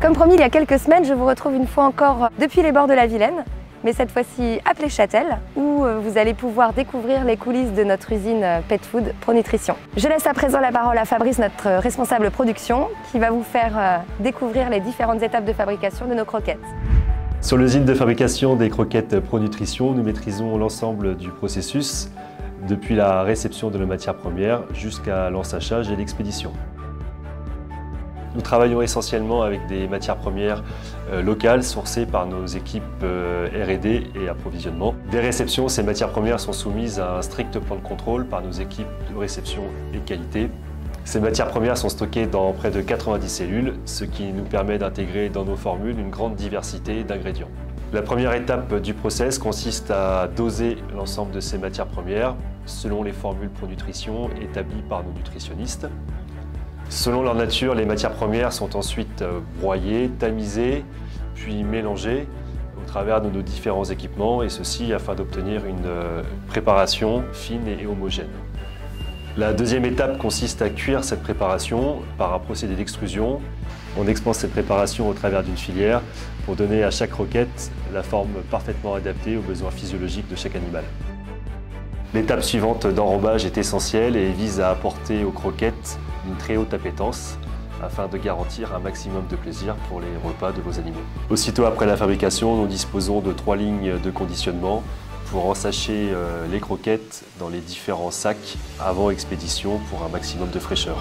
Comme promis il y a quelques semaines, je vous retrouve une fois encore depuis les bords de la Vilaine, mais cette fois-ci à Pléchâtel, où euh, vous allez pouvoir découvrir les coulisses de notre usine euh, Pet Food Pronutrition. Je laisse à présent la parole à Fabrice, notre euh, responsable production, qui va vous faire découvrir les différentes étapes de fabrication de nos croquettes. Sur l'usine de fabrication des croquettes Pronutrition, nous maîtrisons l'ensemble du processus, depuis la réception de nos matières premières jusqu'à l'ensachage et l'expédition. Nous travaillons essentiellement avec des matières premières euh, locales sourcées par nos équipes euh, R&D et approvisionnement. Dès réception, ces matières premières sont soumises à un strict plan de contrôle par nos équipes de réception et qualité. Ces matières premières sont stockées dans près de 90 cellules, ce qui nous permet d'intégrer dans nos formules une grande diversité d'ingrédients. La première étape du process consiste à doser l'ensemble de ces matières premières selon les formules pour nutrition établies par nos nutritionnistes. Selon leur nature, les matières premières sont ensuite euh, broyées, tamisées, puis mélangées au travers de nos différents équipements, et ceci afin d'obtenir une euh, préparation fine et homogène. La deuxième étape consiste à cuire cette préparation par un procédé d'extrusion. On expanse cette préparation au travers d'une filière pour donner à chaque roquette la forme parfaitement adaptée aux besoins physiologiques de chaque animal. L'étape suivante d'enrobage est essentielle et vise à apporter aux croquettes une très haute appétence afin de garantir un maximum de plaisir pour les repas de vos animaux. Aussitôt après la fabrication, nous disposons de trois lignes de conditionnement pour ensacher euh, les croquettes dans les différents sacs avant expédition pour un maximum de fraîcheur.